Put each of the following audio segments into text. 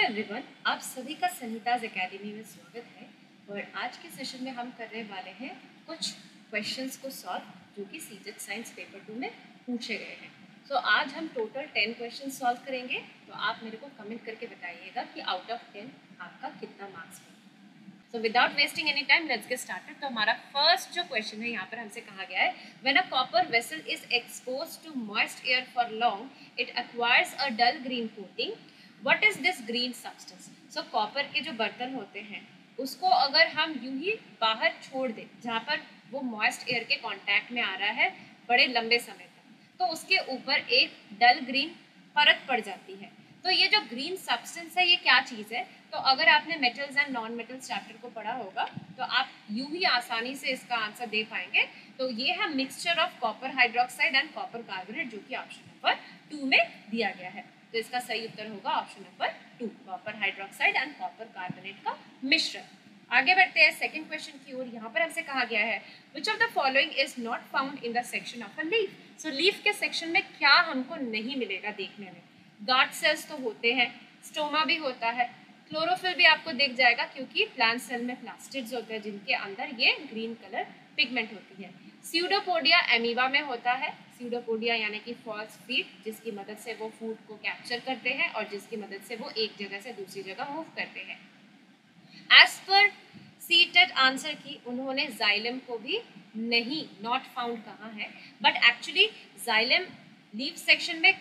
Everyone आप सभी का संहिताज एकेडमी में स्वागत है और आज के सेशन में हम करने वाले हैं कुछ क्वेश्चंस को सॉल्व जो कि सीजेट साइंस पेपर टू में पूछे गए हैं। तो so, आज हम टोटल टेन क्वेश्चन सॉल्व करेंगे। तो आप मेरे को कमेंट करके बताइएगा कि आउट ऑफ़ टेन आपका कितना मार्क्स है। So without wasting any time let's get started तो हमारा फ़र्स्ट जो क्वेश्चन है यहाँ पर हमसे कहा गया है when a copper vessel is expose to moist air for long it acquires a dull green coating what is this green substance so copper के जो बर्तन होते हैं, उसको अगर हम यूँ ही बाहर छोड़ दें, जहाँ पर वो मॉइस्ट एयर के कांटेक्ट में आ रहा है, बड़े लंबे समय तक तो उसके ऊपर एक डल ग्रीन परत पड़ जाती है। तो ये जो ग्रीन सब्सटेंस है, ये क्या चीज़ है? तो अगर आपने metals and non metals chapter को पढ़ा होगा तो आप यूँ ही आसानी से इसका आंसर दे पाएँगे। तो ये है mixture of copper hydroxide and copper carbonate जो कि ऑप्शन नंबर टू में दिया गया है। तो इसका सही उत्तर होगा option number two copper hydroxide and copper carbonate का मिश्रण। आगे बढ़ते हैं सेकंड क्वेश्चन की ओर। यहाँ पर हमसे कहा गया है which of the following is not found in the section of a leaf so leaf के सेक्शन में क्या हमको नहीं मिलेगा देखने में? गार्ड सेल्स तो होते हैं स्टोमा भी होता है क्लोरोफिल भी आपको दिख जाएगा क्योंकि प्लांट सेल में प्लास्टिड्स होते हैं जिनके अंदर ये ग्रीन कलर पिगमेंट होती है। सीडोपोडिया एमीवा में होता है सीडोपोडिया यानी कि फॉल्स फ़ीड जिसकी मदद से वो फ़ूड को कैप्चर करते हैं और जिसकी मदद से वो एक जगह से दूसरी जगह मूव करते हैं। एज पर सीटेड आंसर की, उन्होंने जाइलम को भी नहीं नॉट फाउंड कहा है but actually xylem leaf section में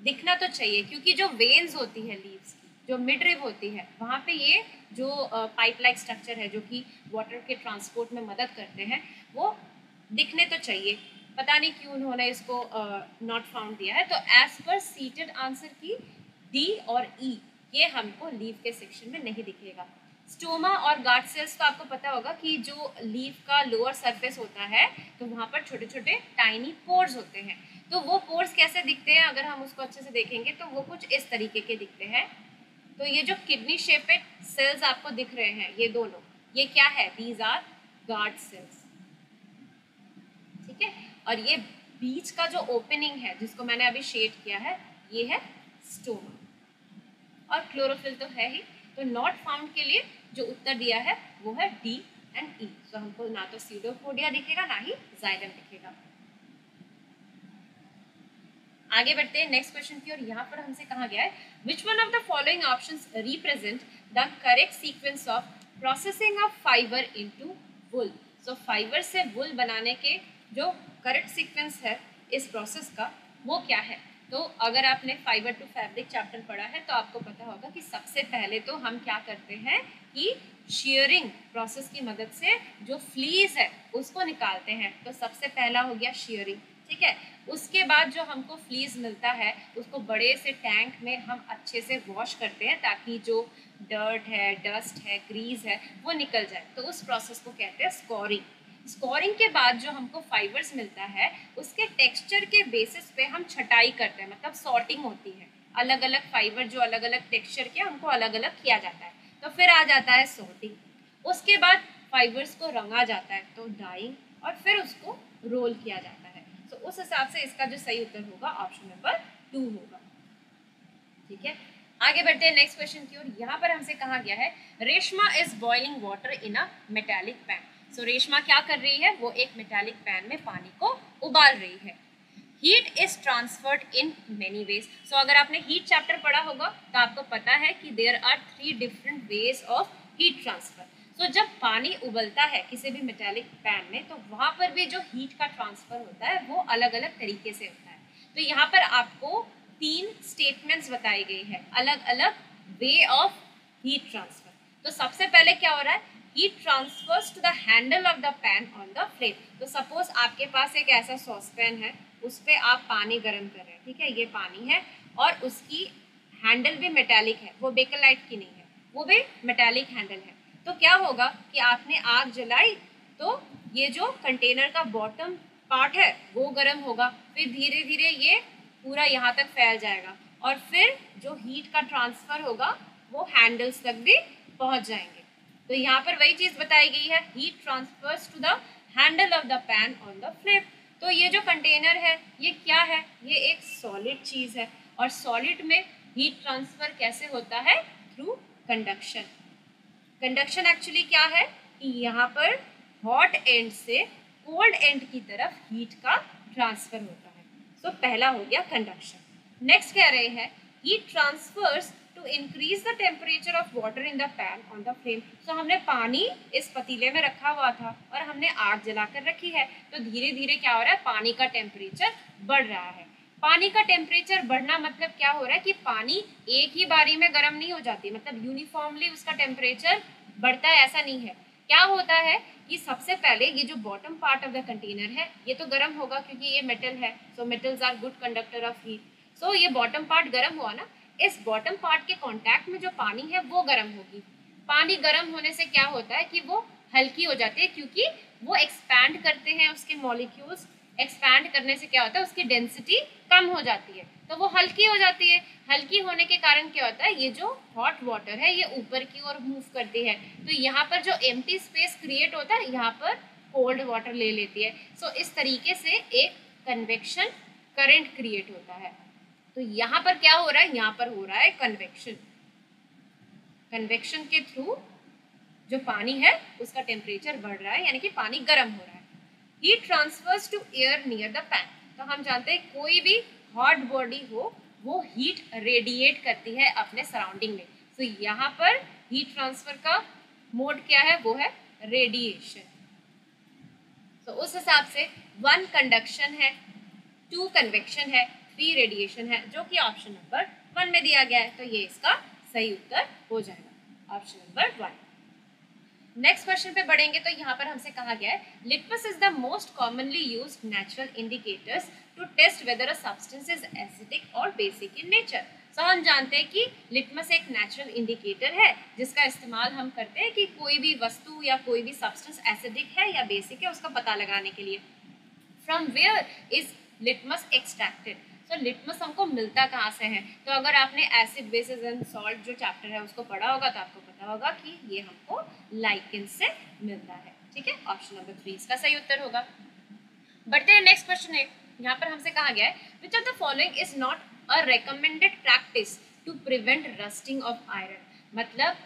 दिखना तो चाहिए, क्योंकि जो वेन्स होती है लीव्स की, जो मिड रिब होती है, वहाँ पे ये जो पाइप लाइक स्ट्रक्चर है, जो कि वाटर के ट्रांसपोर्ट में मदद करते हैं, वो दिखने तो चाहिए। पता नहीं क्यों उन्होंने इसको नॉट uh, फाउंड दिया है। तो एज पर सीटेड आंसर की डी और ई e, ये हमको लीव के सेक्शन में नहीं दिखेगा। स्टोमा और गार्ड सेल्स तो आपको पता होगा कि जो लीव का लोअर सरफेस होता है तो वहाँ पर छोटे छोटे टाइनी पोर्स होते हैं। तो वो पोर्स कैसे दिखते हैं? अगर हम उसको अच्छे से देखेंगे तो वो कुछ इस तरीके के दिखते हैं। तो ये जो किडनी शेपेड सेल्स आपको दिख रहे हैं ये दोनों ये क्या है? दीज आर गार्ड सेल्स और ये बीच का जो ओपनिंग है, जिसको मैंने अभी शेड किया है, ये है स्टोमा और क्लोरोफिल तो है ही तो नॉट फाउंड के लिए जो उत्तर दिया है, वो है डी एंड ई सो हमको ना तो सीडोपोडिया दिखेगा, ना ही जाइलम दिखेगा. आगे बढ़ते हैं नेक्स्ट क्वेश्चन की और यहाँ पर हमसे कहा गया है which one of the following options represent the correct sequence of processing of fibre into wool so fibre से वुल बनाने के जो करेक्ट सीक्वेंस है, इस प्रोसेस का, वो क्या है? तो अगर आपने फाइबर टू फैब्रिक चैप्टर पढ़ा है तो आपको पता होगा कि सबसे पहले तो हम क्या करते हैं कि शेयरिंग प्रोसेस की मदद से जो फ्लीज है, उसको निकालते हैं। तो सबसे पहला हो गया शेयरिंग ठीक है? उसके बाद जो हमको फ्लीज मिलता है, उसको बड़े से टैंक में हम अच्छे से वॉश करते हैं, ताकि जो डर्ट है डस्ट है ग्रीज है, वो निकल जाए। तो उस प्रोसेस को कहते हैं स्कोरिंग स्कोरिंग के बाद जो हमको फाइबर्स मिलता है, उसके टेक्सचर के बेसिस पे हम छटाई करते हैं। मतलब सॉर्टिंग होती है। अलग अलग फाइबर जो अलग अलग टेक्सचर के उनको अलग अलग किया जाता है। तो फिर आ जाता है सॉर्टिंग उसके बाद फाइबर्स को रंगा जाता है। तो डाइंग और फिर उसको रोल किया जाता है। तो उस हिसाब से इसका जो सही उत्तर होगा ऑप्शन नंबर टू होगा। ठीक है? आगे बढ़ते हैं नेक्स्ट क्वेश्चन की ओर। यहाँ पर हमसे कहा गया है, Reshma is boiling water in a metallic pan so so, Reshma क्या कर रही है? वो एक मेटालिक पैन में पानी को उबाल रही है। Heat is transferred in many ways so अगर आपने हीट चैप्टर पढ़ा होगा तो आपको पता है कि there are three different ways of heat transfer so जब पानी उबलता है किसी भी मेटालिक पैन में तो वहाँ पर भी जो हीट का ट्रांसफ़र होता है वो अलग अलग तरीके से होता है। तो यहाँ पर आपको तीन स्टेटमेंट्स बताई गई है। अलग अलग वे ऑफ़ हीट ट्रांसफ़र तो सबसे पहले क्या हो रहा है? Heat transfers to the handle of the pan on the flame. तो सपोज़ आपके पास एक ऐसा सॉस पैन है, उस पर आप पानी गर्म कर रहे हैं, ठीक है? ये पानी है और उसकी हैंडल भी मेटेलिक है, वो बेकलाइट की नहीं है, वो भी मेटेलिक हैंडल है। तो क्या होगा कि आपने आग जलाई तो ये जो कंटेनर का बॉटम पार्ट है, वो गर्म होगा, फिर धीरे धीरे ये पूरा यहाँ तक फैल जाएगा और फिर जो हीट का ट्रांसफ़र होगा, वो हैंडल्स तक भी पहुँच जाएँगे। तो यहाँ पर वही चीज़ बताई गई है heat transfers to the handle of the pan on the flame तो ये जो कंटेनर है ये क्या है? ये एक सॉलिड चीज़ है और सॉलिड में हीट ट्रांसफ़र कैसे होता है? थ्रू कंडक्शन कंडक्शन एक्चुअली क्या है? कि यहाँ पर हॉट एंड से कोल्ड एंड की तरफ़ हीट का ट्रांसफ़र होता है। सो so, पहला हो गया कंडक्शन नेक्स्ट कह रहे हैं heat transfers to increase the temperature of water in the pan on the flame so हमने पानी इस पतीले में रखा हुआ था और हमने आग जलाकर रखी है। तो धीरे धीरे क्या हो रहा है? पानी का टेम्परेचर बढ़ रहा है। पानी का टेम्परेचर बढ़ना मतलब क्या हो रहा है कि पानी एक ही बारी में गर्म नहीं हो जाती। मतलब यूनिफॉर्मली उसका टेम्परेचर बढ़ता है, ऐसा नहीं है। क्या होता है कि सबसे पहले ये जो bottom part of the container है, ये तो गर्म होगा क्योंकि ये मेटल है। So metals are good conductor of heat so ये बॉटम पार्ट गर्म हुआ ना इस बॉटम पार्ट के कांटेक्ट में जो पानी है वो गर्म होगी। पानी गर्म होने से क्या होता है कि वो हल्की हो जाती है क्योंकि वो एक्सपैंड करते हैं उसके मॉलिक्यूल्स एक्सपैंड करने से क्या होता है उसकी डेंसिटी कम हो जाती है। तो वो हल्की हो जाती है। हल्की होने के कारण क्या होता है ये जो हॉट वाटर है ये ऊपर की ओर मूव करती है। तो यहाँ पर जो एम स्पेस क्रिएट होता है यहाँ पर कोल्ड वाटर ले लेती है। सो so, इस तरीके से एक कन्वेक्शन करंट क्रिएट होता है। तो यहाँ पर क्या हो रहा है? यहाँ पर हो रहा है कन्वेक्शन कन्वेक्शन के थ्रू जो पानी है, उसका टेम्परेचर बढ़ रहा है, यानी कि पानी गर्म हो रहा है। Heat transfers to air near the pan तो हम जानते हैं कोई भी हॉट बॉडी हो, वो हीट रेडिएट करती है अपने सराउंडिंग में। तो यहाँ पर हीट ट्रांसफ़र का मोड क्या है? वो है रेडिएशन तो उस हिसाब से वन कंडक्शन है टू कन्वेक्शन है फ्री रेडिएशन है, जो कि ऑप्शन नंबर वन में दिया गया है तो ये इसका सही उत्तर हो जाएगा option number one next question पे बढ़ेंगे तो यहाँ पर हमसे कहा गया है litmus is the most commonly use natural indicators to test whether a substance is acidic और बेसिक इन नेचर सो हम जानते हैं कि लिटमस एक नेचुरल इंडिकेटर है, जिसका इस्तेमाल हम करते हैं कि कोई भी वस्तु या कोई भी सब्सटेंस एसिडिक है या बेसिक है, उसका पता लगाने के लिए। From where is litmus extracted तो लिटमस हमको मिलता कहाँ से है? तो अगर आपने एसिड बेसिस एंड सॉल्ट जो चैप्टर है उसको पढ़ा होगा तो आपको पता होगा कि ये हमको लाइकिन से मिलता है। ठीक है? ऑप्शन नंबर थ्री इसका सही उत्तर होगा। बढ़ते हैं नेक्स्ट क्वेश्चन है यहाँ पर हमसे कहा गया है which of the following is not a recommended practice to prevent rusting of iron मतलब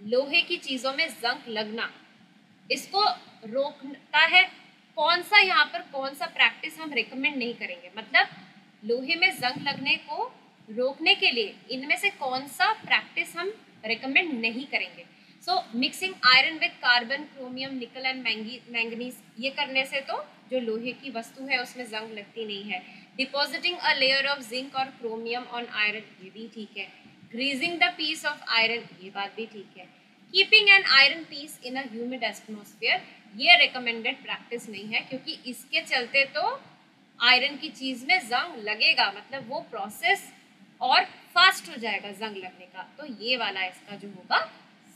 लोहे की चीज़ों में जंक लगना। इसको रोकता है? कौन सा यहाँ पर कौन सा प्रैक्टिस हम रिकमेंड नहीं करेंगे? मतलब लोहे में जंग लगने को रोकने के लिए इनमें से कौन सा प्रैक्टिस हम रिकमेंड नहीं करेंगे? So mixing iron with carbon chromium nickel and manganese ये करने से तो जो लोहे की वस्तु है उसमें जंग लगती नहीं है। Depositing a layer of zinc और क्रोमियम ऑन आयरन ये भी ठीक है। Greasing the piece of iron ये बात भी ठीक है। Keeping an iron piece in a humid atmosphere ये रिकमेंडेड प्रैक्टिस नहीं है, क्योंकि इसके चलते तो आयरन की चीज़ में जंग लगेगा मतलब वो प्रोसेस और फास्ट हो जाएगा जंग लगने का। तो ये वाला इसका जो होगा,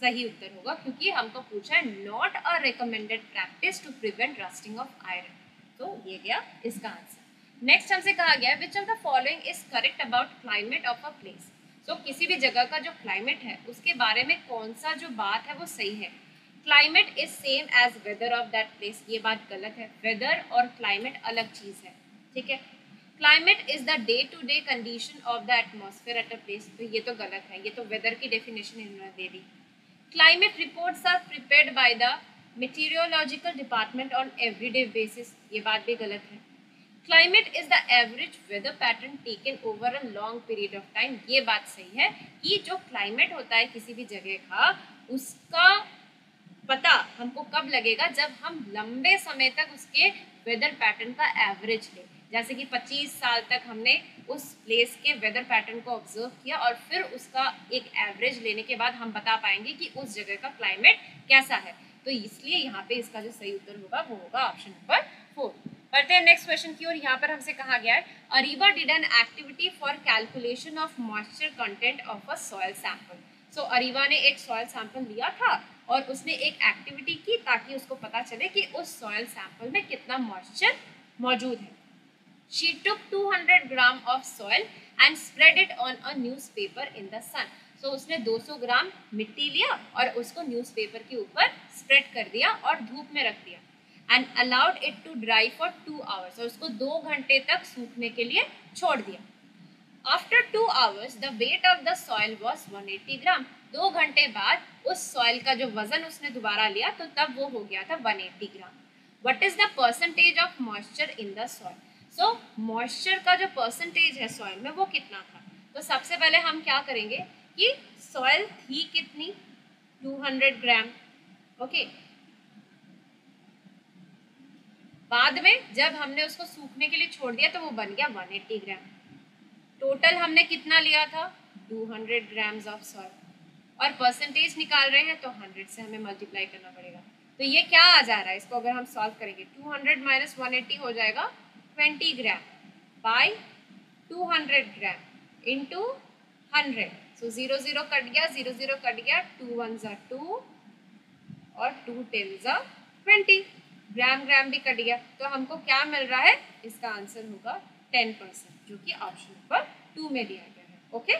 सही उत्तर होगा, क्योंकि हमको पूछा है not a recommended practice to prevent rusting of iron तो ये गया इसका आंसर नेक्स्ट हमसे कहा गया which of the following is correct about climate of a place so किसी भी जगह का जो क्लाइमेट है, उसके बारे में कौन सा जो बात है, वो सही है? Climate is same as weather of that place ये बात गलत है। वेदर और क्लाइमेट अलग चीज़ है। ठीक है? Climate is the day to day condition of the atmosphere at a place तो ये तो गलत है, ये तो वेदर की डेफिनेशन इन्होंने दे दी। Climate reports are prepared by the meteorological department on everyday basis ये बात भी गलत है। Climate is the average weather pattern taken over a long period of time ये बात सही है कि जो क्लाइमेट होता है किसी भी जगह का, उसका पता हमको कब लगेगा जब हम लंबे समय तक उसके वेदर पैटर्न का एवरेज लें। जैसे कि 25 साल तक हमने उस प्लेस के वेदर पैटर्न को ऑब्ज़र्व किया और फिर उसका एक एवरेज लेने के बाद हम बता पाएँगे कि उस जगह का क्लाइमेट कैसा है। तो इसलिए यहाँ पे इसका जो सही उत्तर होगा, वो होगा ऑप्शन नंबर फोर बढ़ते हैं नेक्स्ट क्वेश्चन की और यहाँ पर हमसे कहा गया है Areeba did an activity for calculation of moisture content of a soil sample so Areeba ने एक सॉयल सैंपल लिया था और उसने एक एक्टिविटी की ताकि उसको पता चले कि उस सॉयल सैंपल में कितना मॉइस्चर मौजूद है। She took 200 gram of soil and spread it on a newspaper in the sun. So, उसने 200 ग्राम मिट्टी लिया और उसको न्यूज़पेपर के ऊपर स्प्रेड कर दिया और धूप में रख दिया and allowed it to dry for two hours और उसको दो घंटे तक सूखने के लिए छोड़ दिया। After two hours the weight of the soil was 180 gram दो घंटे बाद उस सॉइल का जो वज़न उसने दोबारा लिया तो तब वो हो गया था 180 gram what is the percentage of moisture in the soil so moisture का जो परसेंटेज है सॉइल में, वो कितना था? तो सबसे पहले हम क्या करेंगे कि सॉइल थी कितनी? 200 ग्राम ओके बाद में जब हमने उसको सूखने के लिए छोड़ दिया तो वो बन गया 180 ग्राम टोटल हमने कितना लिया था? 200 ग्राम्स ऑफ़ सॉइल और परसेंटेज निकाल रहे हैं तो 100 से हमें मल्टीप्लाई करना पड़ेगा. तो ये क्या आ जा रहा है? इसको अगर हम सॉल्व करेंगे 200 माइनस वन हो जाएगा 20 gram by 200 gram into hundred so zero zero cut गया ज़ीरो ज़ीरो कट गया टू वन ज़ा टू और टू टेन ज़ा ट्वेंटी ग्राम ग्राम भी कट गया। तो हमको क्या मिल रहा है? इसका आंसर होगा टेन परसेंट जो कि ऑप्शन नंबर टू में दिया गया है। ओके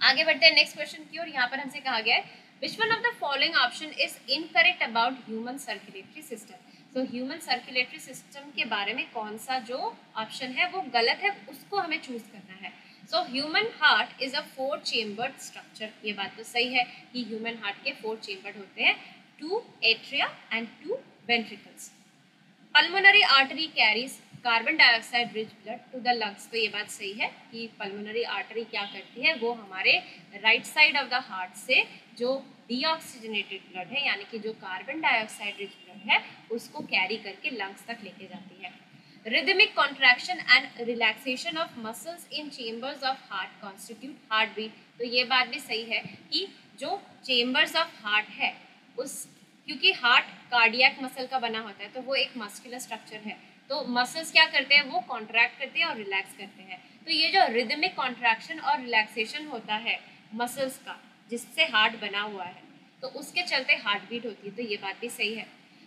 आगे बढ़ते हैं नेक्स्ट क्वेश्चन की और यहाँ पर हमसे कहा गया है which one of the following option is incorrect about human circulatory system तो ह्यूमन सर्कुलेटरी सिस्टम के बारे में कौन सा जो ऑप्शन है, वो गलत है, उसको हमें चूज़ करना है। सो human heart is a four chambered structure ये बात तो सही है कि ह्यूमन हार्ट के फोर चेम्बर्ड होते हैं two atria and two ventricles pulmonary artery carries carbon dioxide rich blood to the lungs तो ये बात सही है कि पल्मोनरी आर्टरी क्या करती है? वो हमारे right side of the heart से जो डीऑक्सीजनेटेड ब्लड है, यानी कि जो कार्बन डाइऑक्साइड रिच ब्लड है, उसको कैरी करके लंग्स तक लेके जाती है। Rhythmic contraction and relaxation of muscles in chambers of heart constitute heart beat तो ये बात भी सही है कि जो चेम्बर्स ऑफ़ हार्ट है, उस, क्योंकि हार्ट कार्डियक मसल का बना होता है तो वो एक मस्कुलर स्ट्रक्चर है। तो मसल्स क्या करते हैं? वो कॉन्ट्रैक्ट करते हैं और रिलैक्स करते हैं। तो ये जो रिदमिक कॉन्ट्रैक्शन और रिलैक्सेशन होता है मसल्स का जिससे हार्ट बना हुआ है तो उसके चलते हार्ट बीट होती है। तो ये बात भी सही है।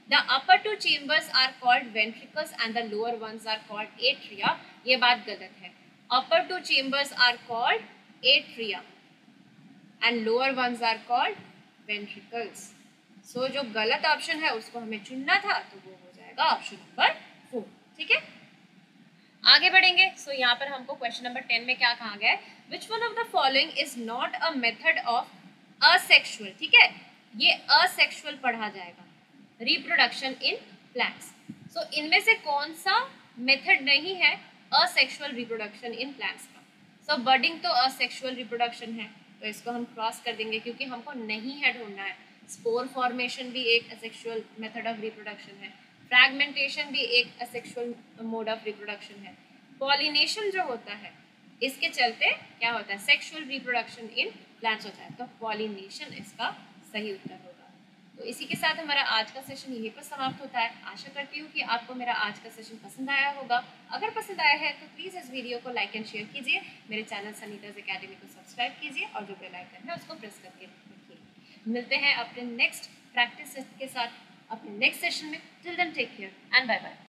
The upper two chambers are called ventricles and the lower ones are called atria ये बात गलत है। Upper two chambers are called atria and lower ones are called ventricles so जो गलत ऑप्शन है, उसको हमें चुनना था तो वो हो जाएगा ऑप्शन नंबर फोर ठीक है? आगे बढ़ेंगे। सो so, यहाँ पर हमको क्वेश्चन नंबर टेन में क्या कहा गया है? Which one of the following is not a method of asexual ठीक है? ये असेक्सुअल पढ़ा जाएगा। रिप्रोडक्शन इन प्लांट्स सो इनमें से कौन सा मेथड नहीं है? असेक्सुअल रिप्रोडक्शन इन प्लांट्स का। सो so, बर्डिंग तो असेक्सुअल रिप्रोडक्शन है। तो इसको हम क्रॉस कर देंगे क्योंकि हमको नहीं है ढूंढना है। स्पोर फॉर्मेशन भी एक असेक्सुअल मेथड ऑफ़ रिप्रोडक्शन है। फ्रैगमेंटेशन भी एक असेक्सुअल मोड ऑफ़ रिप्रोडक्शन है। पॉलिनेशन जो होता है, इसके चलते क्या होता है? सेक्सुअल रिप्रोडक्शन इन प्लांट्स होता है। तो पॉलिनेशन इसका सही उत्तर होगा। तो इसी के साथ हमारा आज का सेशन यहीं पर समाप्त होता है। आशा करती हूँ कि आपको मेरा आज का सेशन पसंद आया होगा। अगर पसंद आया है तो प्लीज़ इस वीडियो को लाइक एंड शेयर कीजिए। मेरे चैनल सनीताज अकेडमी को सब्सक्राइब कीजिए और जो बेल आइकन है, उसको प्रेस करके रखिए। मिलते हैं अपने नेक्स्ट प्रैक्टिस के साथ। अपने नेक्स्ट सेशन में till then take care and bye bye